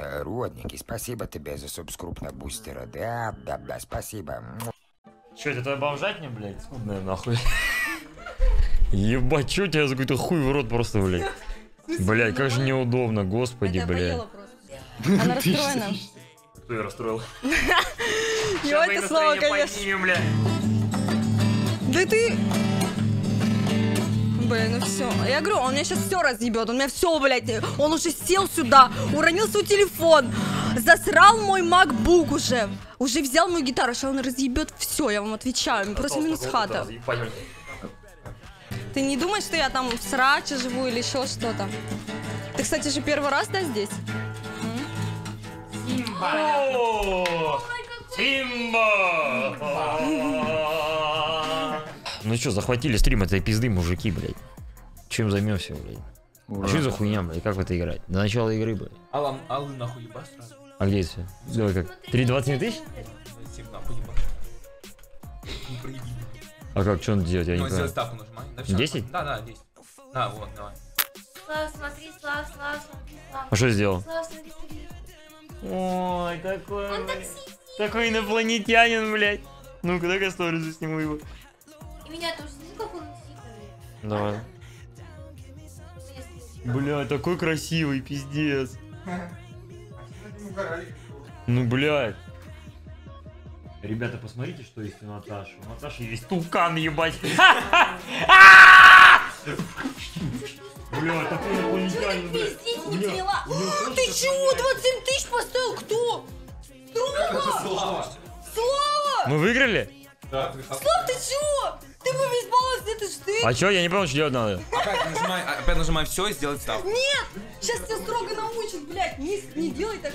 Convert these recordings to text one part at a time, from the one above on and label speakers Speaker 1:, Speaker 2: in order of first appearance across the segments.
Speaker 1: Э, Родненький, спасибо тебе за субскруп на бустера. Да, да, да, спасибо.
Speaker 2: Че, это твоя бомжатня, блядь? Скудная нахуй. Ебать, у тебя за какой-то хуй в рот просто, блядь? Блядь, как же неудобно, господи, блядь.
Speaker 3: Она расстроена.
Speaker 2: Кто я расстроил?
Speaker 3: Его это слово, конечно. Да ты... Блин, ну все. Я говорю, он меня сейчас все разъебет. Он меня все, блядь. Он уже сел сюда, уронил свой телефон, засрал мой MacBook уже. Уже взял мою гитару, сейчас он разъебет все, я вам отвечаю. Просто минус хата. Ты не думаешь, что я там в сраче живу или еще что-то? Ты, кстати, же первый раз, да, здесь?
Speaker 2: О, Симба! Ну что, захватили стрим этой пизды, мужики, блядь. Чем займемся, блядь? А что за хуйня, блядь? Как в это играть? До начала игры, блядь.
Speaker 4: Алла, Аллы нахуй ебашь сразу.
Speaker 2: А где все? Давай как? 3,27 тысяч?
Speaker 4: Нахуй ебашь.
Speaker 2: А как, что надо делать? Я не
Speaker 4: Ну,
Speaker 2: понимаю.
Speaker 4: ставку нажимай. Да, всё,
Speaker 2: 10?
Speaker 4: Да, да, 10. Да, вот, давай.
Speaker 5: Слав, смотри, Слав, Слав, смотри, Слав.
Speaker 2: А что сделал?
Speaker 5: Слав, смотри, смотри.
Speaker 2: Ой, такой,
Speaker 5: Он
Speaker 2: такой инопланетянин, блядь. Ну-ка, дай-ка сторис засниму его.
Speaker 5: Меня тоже, смотри, как он сидит.
Speaker 2: Давай. Бля, такой красивый, пиздец. Ну, блядь. Ребята, посмотрите, что есть у Наташи. У Наташи есть тулкан, ебать. Бля, такой инопланетянин, блядь. У неё
Speaker 3: О, Ты чего? 27 тысяч поставил? Кто?
Speaker 4: Слава!
Speaker 3: Слава!
Speaker 2: Мы выиграли?
Speaker 4: Да, ты
Speaker 3: Слав, ты чего? Ты бы весь баланс, это ж ты.
Speaker 2: А чё, я не понял, что делать надо.
Speaker 4: Опять нажимай, а, опять нажимай все и сделать ставку.
Speaker 3: Нет! Сейчас тебя строго научат, блядь. Не, не делай так.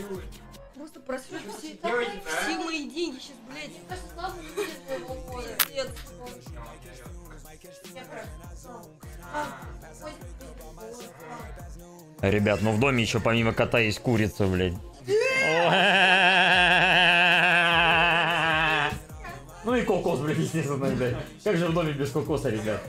Speaker 3: Просто просрешь все, все мои деньги сейчас, блядь.
Speaker 5: Кажется, Слав не будет твоего.
Speaker 3: Пиздец.
Speaker 5: А, ходит.
Speaker 2: Ребят, ну в доме еще помимо кота есть курица, блядь. И кокос, блядь, естественно, блядь. Как же в доме без кокоса, ребят?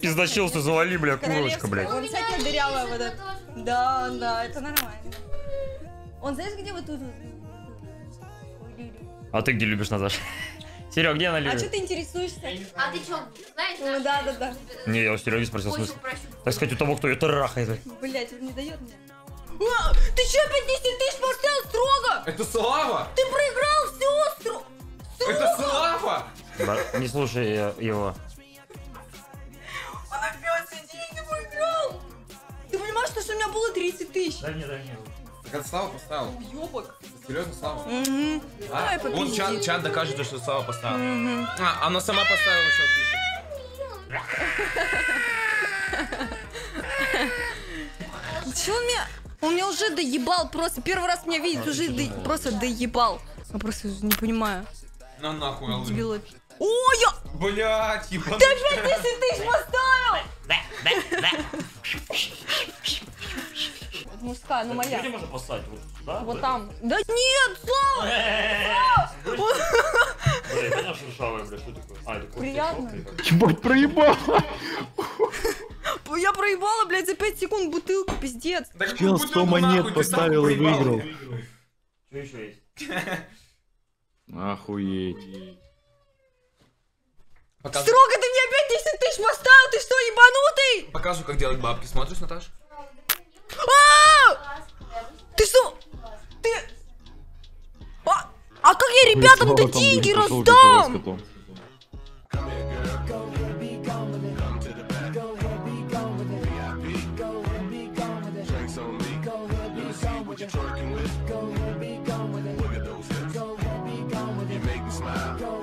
Speaker 2: Пиздачился, завали, бля, курочка, блядь.
Speaker 3: Он всякие дырявая вот это. Да, да, это нормально. Он знаешь, где вот тут?
Speaker 2: А ты где любишь, Наташа? Серег, где она
Speaker 3: А что
Speaker 2: любит?
Speaker 3: ты интересуешься?
Speaker 5: А ты чё, знаешь,
Speaker 3: Ну, да, да, да.
Speaker 2: Не, я у Сереги спросил смысл. Так сказать, у того, кто ее трахает.
Speaker 3: Блять, он не дает мне. А, ты что, опять 10 тысяч поставил строго?
Speaker 4: Это Слава!
Speaker 3: Ты проиграл все строго.
Speaker 4: Это Слава!
Speaker 2: Да, Не слушай его.
Speaker 3: Он опять все деньги проиграл. Ты понимаешь, что, у меня было 30 тысяч?
Speaker 2: Да не, да не.
Speaker 4: Так это Слава поставил.
Speaker 3: Уебок.
Speaker 4: Серьезно, Слава?
Speaker 3: Угу.
Speaker 4: А?
Speaker 3: Давай попизди.
Speaker 4: чат, чат докажет, что Слава поставил.
Speaker 3: Мгм.
Speaker 4: А, она сама поставила еще пишет.
Speaker 3: Чего он меня... Он меня уже доебал просто. Первый раз меня видит, уже до- просто доебал. Я просто не понимаю.
Speaker 4: На нахуй, Аллы.
Speaker 3: Дебилы. О, я...
Speaker 4: Блять, ебаный.
Speaker 3: Ты опять 10 тысяч поставил! Это мужская, ну моя.
Speaker 2: Где можно послать? Вот, да?
Speaker 3: Вот там. Да нет, Слава!
Speaker 2: Бля, конечно, шершавая, бля, что такое? А, это
Speaker 3: Приятно.
Speaker 6: Ебать, проебал!
Speaker 3: Проебала, блядь, за 5 секунд бутылку, пиздец.
Speaker 4: Так
Speaker 6: Чел
Speaker 4: какую
Speaker 6: 100
Speaker 4: бутылку
Speaker 6: монет поставил и выиграл.
Speaker 2: Что еще есть?
Speaker 6: Охуеть.
Speaker 3: Строго ты мне опять 10 тысяч поставил, ты что, ебанутый?
Speaker 4: показывай, как делать бабки. Смотришь, Наташ?
Speaker 3: А! Ты что? Ты... А, а как я ребятам-то деньги раздам?
Speaker 7: you're twerking with. Go ahead, be gone with it. Look at those hips. Go ahead, be gone with it. You make me smile. Go